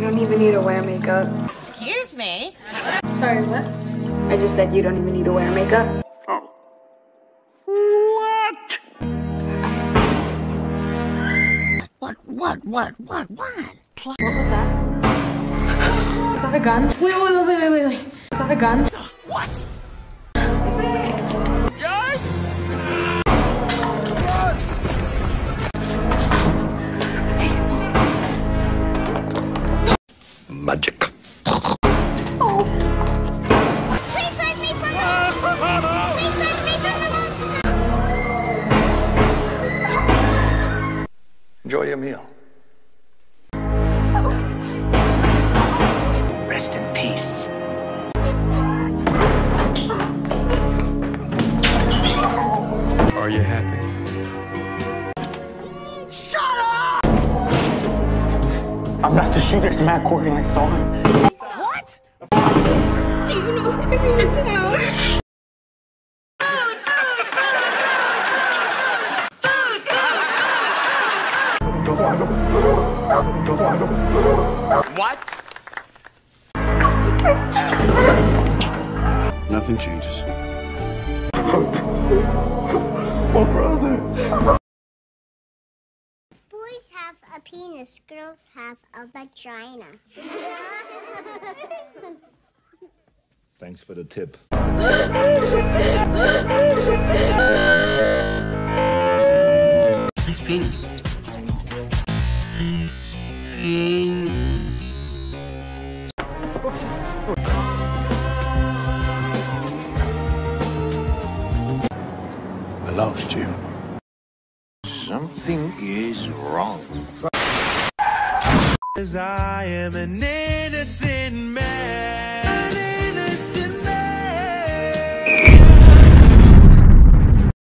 You don't even need to wear makeup. Excuse me? Sorry, what? I just said you don't even need to wear makeup. Oh. What, what, what, what, what? What What was that? Is that a gun? Wait, wait, wait, wait, wait, wait, wait. Is that a gun? What? Magic. Please save me from the Please save me from the monster! Enjoy your meal. Rest in peace. Are you happy? I'm not the shooter. It's Matt Corgan. I saw him. What? Do you know everyone's house? What? Nothing changes. Boys have a penis, girls have a vagina. Thanks for the tip. Nice penis. Nice penis. I lost you. Something is wrong. As I am an innocent man.